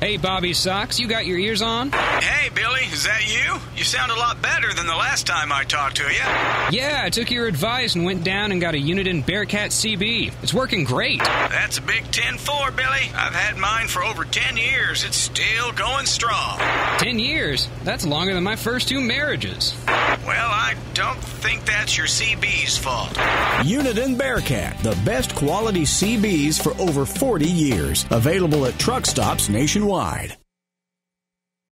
Hey, Bobby Socks, you got your ears on? Hey, Billy, is that you? You sound a lot better than the last time I talked to you. Yeah, I took your advice and went down and got a Uniden Bearcat CB. It's working great. That's a big 10-4, Billy. I've had mine for over 10 years. It's still going strong. 10 years? That's longer than my first two marriages. I don't think that's your CB's fault. Unit Uniden Bearcat, the best quality CBs for over 40 years. Available at truck stops nationwide.